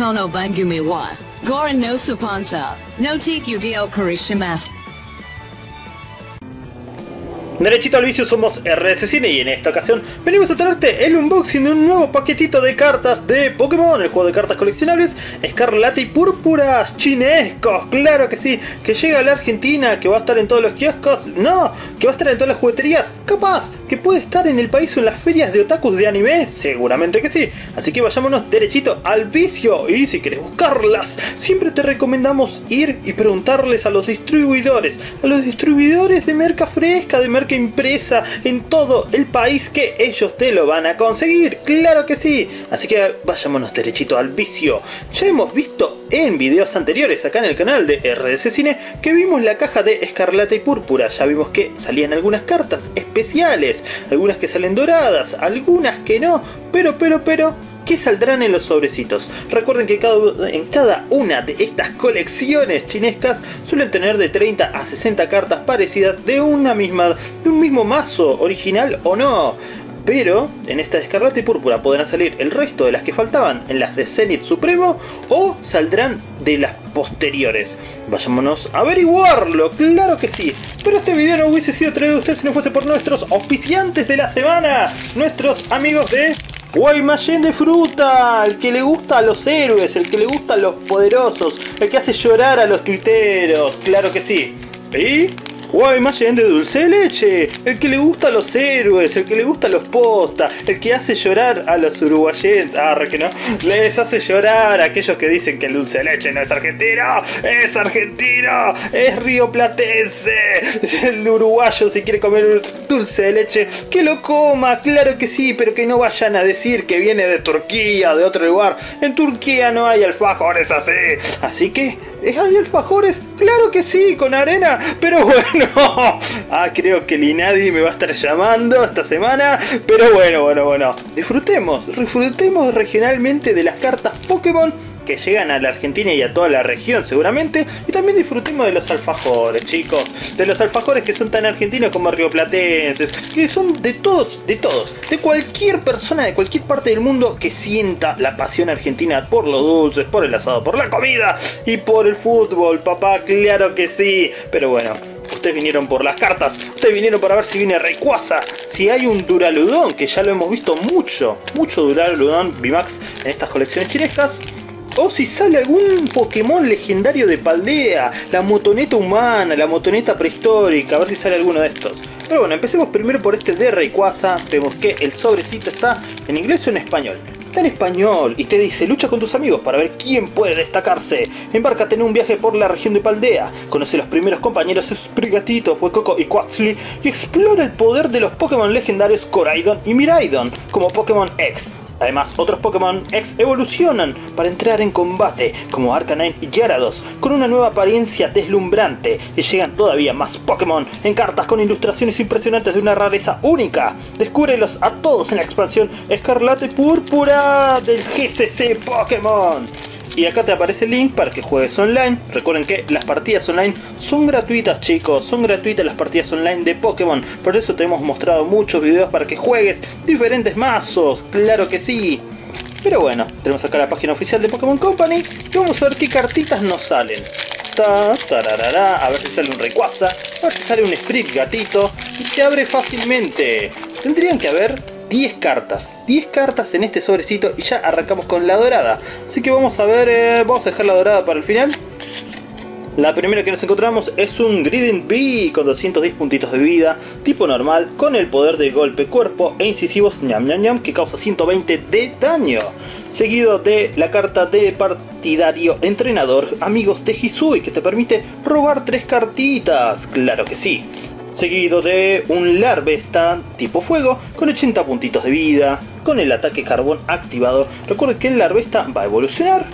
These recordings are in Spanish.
kono bangumi wa. Goran no supansa. No tiki dio karishimasu. Derechito al vicio somos RS Cine y en esta ocasión venimos a traerte el unboxing de un nuevo paquetito de cartas de Pokémon, el juego de cartas coleccionables Escarlata y Púrpuras, chinescos, claro que sí, que llega a la Argentina, que va a estar en todos los kioscos, no, que va a estar en todas las jugueterías, capaz, que puede estar en el país o en las ferias de otakus de anime, seguramente que sí, así que vayámonos derechito al vicio y si quieres buscarlas, siempre te recomendamos ir y preguntarles a los distribuidores, a los distribuidores de merca fresca, de merca impresa en todo el país que ellos te lo van a conseguir. Claro que sí. Así que vayámonos derechito al vicio. Ya hemos visto en videos anteriores acá en el canal de RDC Cine que vimos la caja de Escarlata y Púrpura. Ya vimos que salían algunas cartas especiales, algunas que salen doradas, algunas que no, pero, pero, pero, que saldrán en los sobrecitos. Recuerden que cada, en cada una de estas colecciones chinescas suelen tener de 30 a 60 cartas parecidas de una misma, de un mismo mazo, original o no. Pero en esta de y Púrpura podrán salir el resto de las que faltaban en las de Zenith Supremo o saldrán de las posteriores. Vayámonos a averiguarlo, claro que sí. Pero este video no hubiese sido traído a ustedes si no fuese por nuestros auspiciantes de la semana, nuestros amigos de Guaymallén de fruta, el que le gusta a los héroes, el que le gusta a los poderosos, el que hace llorar a los tuiteros, claro que sí. ¿Y? Guaymallén de dulce de leche, el que le gusta a los héroes, el que le gusta a los postas, el que hace llorar a los uruguayenses, ah, que no, les hace llorar a aquellos que dicen que el dulce de leche no es argentino, es argentino, es rioplatense, el uruguayo si quiere comer dulce de leche, que lo coma, claro que sí, pero que no vayan a decir que viene de Turquía, de otro lugar, en Turquía no hay alfajores así, así que, ¿hay alfajores? Claro que sí, con arena, pero bueno, Ah, creo que Linadi me va a estar llamando esta semana. Pero bueno, bueno, bueno. Disfrutemos, disfrutemos regionalmente de las cartas Pokémon que llegan a la Argentina y a toda la región seguramente. Y también disfrutemos de los alfajores, chicos. De los alfajores que son tan argentinos como rioplatenses. Que son de todos, de todos. De cualquier persona de cualquier parte del mundo que sienta la pasión argentina por los dulces, por el asado, por la comida y por el fútbol, papá. Claro que sí. Pero bueno, ustedes vinieron por las cartas, ustedes vinieron para ver si viene Rayquaza, si hay un Duraludon, que ya lo hemos visto mucho, mucho Duraludon VMAX en estas colecciones chinescas, o si sale algún Pokémon legendario de Paldea, la motoneta humana, la motoneta prehistórica, a ver si sale alguno de estos. Pero bueno, empecemos primero por este de Rayquaza, vemos que el sobrecito está en inglés o en español está en español y te dice lucha con tus amigos para ver quién puede destacarse. Embárcate en un viaje por la región de Paldea, conoce a los primeros compañeros Sprigatito, Fuecoco y Quaxly y explora el poder de los Pokémon legendarios Coraidon y Miraidon como Pokémon X. Además, otros Pokémon X evolucionan para entrar en combate, como Arcanine y Gyarados, con una nueva apariencia deslumbrante, y llegan todavía más Pokémon en cartas con ilustraciones impresionantes de una rareza única. Descúbrelos a todos en la expansión Escarlata y Púrpura del GCC Pokémon. Y acá te aparece el link para que juegues online. Recuerden que las partidas online son gratuitas chicos, son gratuitas las partidas online de Pokémon. Por eso te hemos mostrado muchos videos para que juegues diferentes mazos, claro que sí. Pero bueno, tenemos acá la página oficial de Pokémon Company y vamos a ver qué cartitas nos salen. Ta, a ver si sale un Rayquaza, a ver si sale un Sprit gatito y se abre fácilmente. Tendrían que haber 10 cartas. 10 cartas en este sobrecito y ya arrancamos con la dorada. Así que vamos a ver, eh, vamos a dejar la dorada para el final. La primera que nos encontramos es un Grident B con 210 puntitos de vida, tipo normal, con el poder de golpe cuerpo e incisivos ñam ñam ñam que causa 120 de daño. Seguido de la carta de partidario entrenador amigos de Hisui que te permite robar 3 cartitas. Claro que sí seguido de un Larvesta tipo fuego con 80 puntitos de vida, con el ataque carbón activado. Recuerden que el Larvesta va a evolucionar.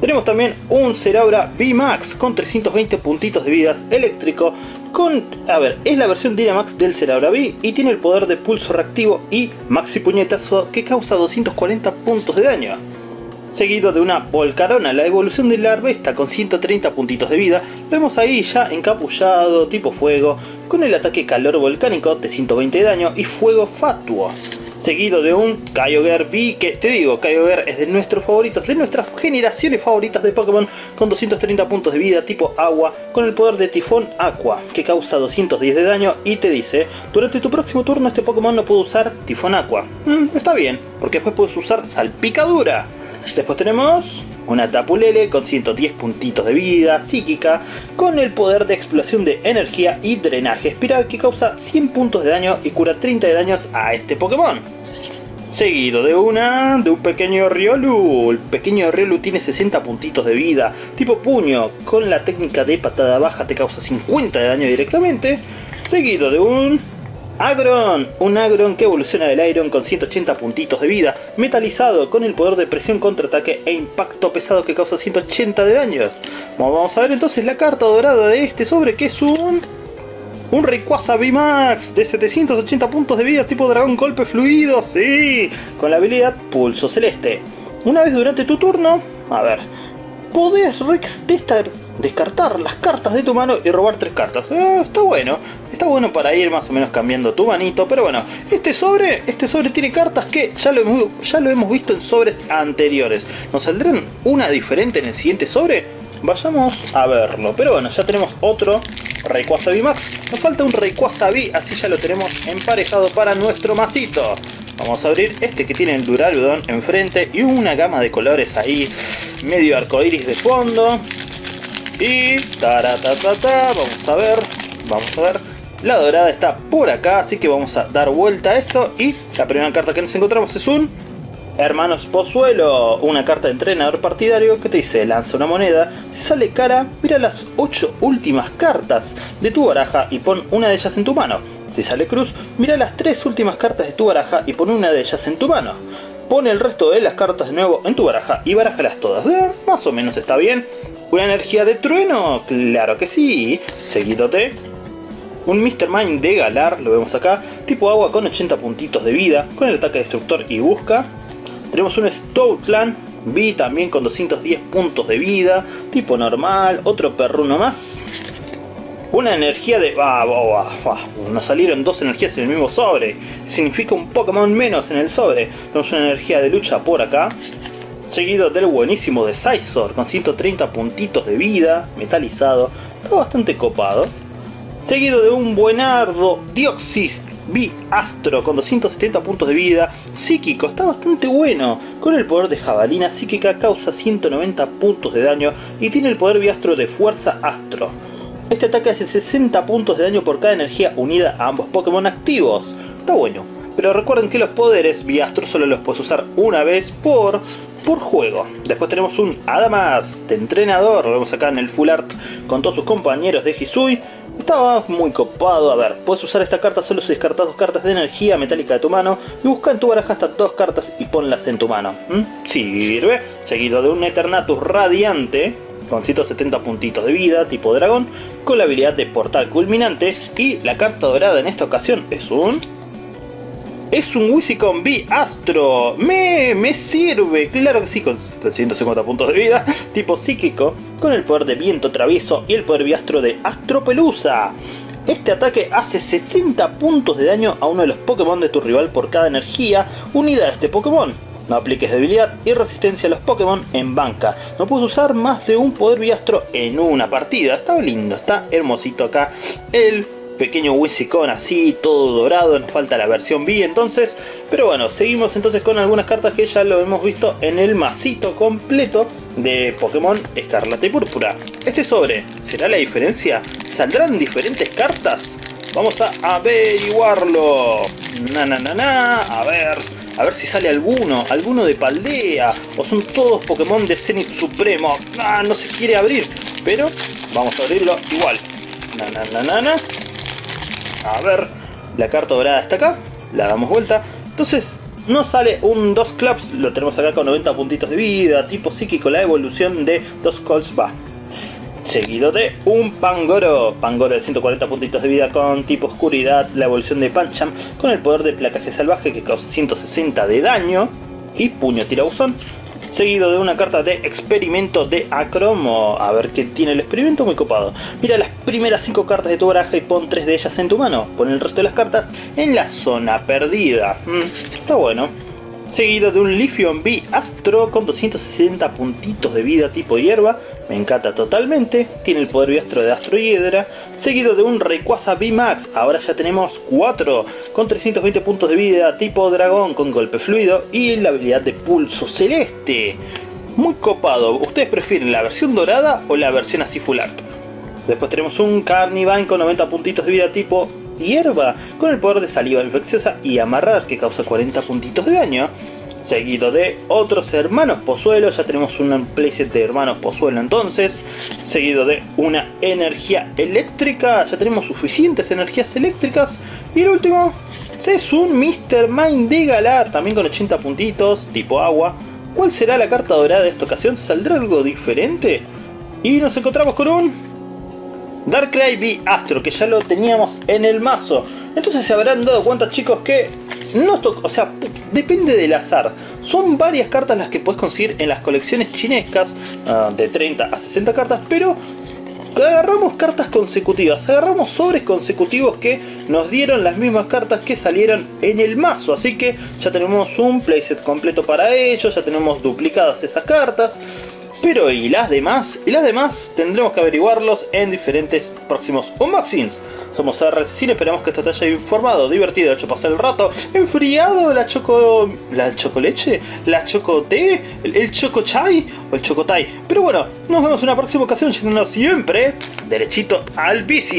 Tenemos también un Ceraura V-Max con 320 puntitos de vida eléctrico. Con, a ver, es la versión Dynamax del Ceraura V y tiene el poder de pulso reactivo y maxi puñetazo que causa 240 puntos de daño seguido de una Volcarona, la evolución del Larvesta con 130 puntitos de vida, lo vemos ahí ya encapullado, tipo fuego, con el ataque calor volcánico de 120 de daño y fuego fatuo. seguido de un Kyogre B, que te digo, Kyogre es de nuestros favoritos, de nuestras generaciones favoritas de Pokémon, con 230 puntos de vida tipo agua, con el poder de Tifón Aqua, que causa 210 de daño y te dice, durante tu próximo turno este Pokémon no puede usar Tifón Aqua. Mm, está bien, porque después puedes usar Salpicadura. Después tenemos una Tapulele con 110 puntitos de vida psíquica, con el poder de explosión de energía y drenaje espiral que causa 100 puntos de daño y cura 30 de daños a este Pokémon. Seguido de una, de un pequeño Riolu. El pequeño Riolu tiene 60 puntitos de vida, tipo puño, con la técnica de patada baja te causa 50 de daño directamente. Seguido de un Agron, un Agron que evoluciona del Iron con 180 puntitos de vida, metalizado con el poder de presión contraataque e impacto pesado que causa 180 de daño. Vamos a ver entonces la carta dorada de este sobre que es un... Un Rayquaza VMAX de 780 puntos de vida tipo dragón golpe fluido, sí, con la habilidad Pulso Celeste. Una vez durante tu turno, a ver, podés descartar las cartas de tu mano y robar tres cartas. Eh, está bueno, está bueno para ir más o menos cambiando tu manito, pero bueno, este sobre, este sobre tiene cartas que ya lo, hemos, ya lo hemos visto en sobres anteriores. ¿Nos saldrán una diferente en el siguiente sobre? Vayamos a verlo, pero bueno, ya tenemos otro Rayquaza Max. Nos falta un Rayquaza así ya lo tenemos emparejado para nuestro masito. Vamos a abrir este que tiene el Duraludon enfrente y una gama de colores ahí, medio arcoiris de fondo. Y ta vamos a ver, vamos a ver. La dorada está por acá, así que vamos a dar vuelta a esto. Y la primera carta que nos encontramos es un Hermanos Pozuelo, una carta de entrenador partidario que te dice lanza una moneda, si sale cara, mira las 8 últimas cartas de tu baraja y pon una de ellas en tu mano. Si sale cruz, mira las 3 últimas cartas de tu baraja y pon una de ellas en tu mano. Pone el resto de las cartas de nuevo en tu baraja y barajalas todas. Eh, más o menos está bien. ¿Una energía de trueno? Claro que sí. Seguidote. Un Mr. Mind de Galar, lo vemos acá. Tipo agua con 80 puntitos de vida, con el ataque destructor y busca. Tenemos un Stoutland B también con 210 puntos de vida, tipo normal, otro perruno más. Una energía de... Ah, nos salieron dos energías en el mismo sobre. Significa un Pokémon menos en el sobre. Tenemos una energía de lucha por acá seguido del buenísimo de con 130 puntitos de vida, metalizado, está bastante copado. Seguido de un buenardo Dioxis Astro con 270 puntos de vida, psíquico, está bastante bueno, con el poder de jabalina psíquica causa 190 puntos de daño y tiene el poder biastro de fuerza astro. Este ataque hace 60 puntos de daño por cada energía unida a ambos Pokémon activos, está bueno. Pero recuerden que los poderes Biastro solo los puedes usar una vez por por juego. Después tenemos un Adamas de entrenador, lo vemos acá en el full art con todos sus compañeros de Hisui. Estaba muy copado, a ver, puedes usar esta carta solo si descartas dos cartas de energía metálica de tu mano y busca en tu baraja hasta dos cartas y ponlas en tu mano. ¿Mm? Sirve, seguido de un Eternatus radiante con 170 puntitos de vida, tipo dragón, con la habilidad de portal culminante y la carta dorada en esta ocasión es un es un Wisicon B Astro. Me, me sirve, claro que sí, con 150 puntos de vida, tipo psíquico, con el poder de viento travieso y el poder biastro de Astropelusa. Este ataque hace 60 puntos de daño a uno de los Pokémon de tu rival por cada energía unida a este Pokémon. No apliques debilidad y resistencia a los Pokémon en banca. No puedes usar más de un poder biastro en una partida. Está lindo, está hermosito acá el pequeño Wisicon así, todo dorado, nos falta la versión B entonces, pero bueno, seguimos entonces con algunas cartas que ya lo hemos visto en el masito completo de Pokémon Escarlata y Púrpura. Este sobre, ¿será la diferencia? ¿Saldrán diferentes cartas? Vamos a averiguarlo. Na na na na, a ver, a ver si sale alguno, alguno de Paldea, o son todos Pokémon de Zenith Supremo. Ah, no se quiere abrir, pero vamos a abrirlo igual. Na na na na na. A ver, la carta dorada está acá, la damos vuelta. Entonces, no sale un 2 Clubs, lo tenemos acá con 90 puntitos de vida, tipo psíquico, la evolución de 2 Colts va. Seguido de un Pangoro, Pangoro de 140 puntitos de vida con tipo oscuridad, la evolución de Pancham con el poder de placaje salvaje que causa 160 de daño y puño tirabuzón. Seguido de una carta de experimento de Acromo. A ver qué tiene el experimento, muy copado. Mira las primeras 5 cartas de tu baraja y pon 3 de ellas en tu mano. Pon el resto de las cartas en la zona perdida. Mm, está bueno seguido de un Lithium B Astro con 260 puntitos de vida tipo hierba, me encanta totalmente, tiene el poder biastro de Astro Hiedra, seguido de un Rayquaza B Max, ahora ya tenemos 4 con 320 puntos de vida tipo dragón con golpe fluido y la habilidad de pulso celeste. Muy copado, ¿ustedes prefieren la versión dorada o la versión así full art? Después tenemos un Carnivine con 90 puntitos de vida tipo hierba con el poder de saliva infecciosa y amarrar que causa 40 puntitos de daño. Seguido de otros hermanos Pozuelo, ya tenemos un playset de hermanos Pozuelo entonces. Seguido de una energía eléctrica, ya tenemos suficientes energías eléctricas. Y el último es un Mr. Mind de Galar, también con 80 puntitos, tipo agua. ¿Cuál será la carta dorada de esta ocasión? ¿Saldrá algo diferente? Y nos encontramos con un Darkrai V Astro, que ya lo teníamos en el mazo. Entonces se habrán dado cuenta, chicos, que no o sea, depende del azar. Son varias cartas las que puedes conseguir en las colecciones chinescas, ah, de 30 a 60 cartas, pero agarramos cartas consecutivas, agarramos sobres consecutivos que nos dieron las mismas cartas que salieron en el mazo, así que ya tenemos un playset completo para ello, ya tenemos duplicadas esas cartas. Pero ¿y las demás? Y las demás tendremos que averiguarlos en diferentes próximos unboxings. Somos RCC, esperamos que esto te haya informado, divertido, hecho pasar el rato, enfriado la choco... la chocoleche, la chocoté, el, el chocochai o el chocotai. Pero bueno, nos vemos en una próxima ocasión yéndonos siempre derechito al bici.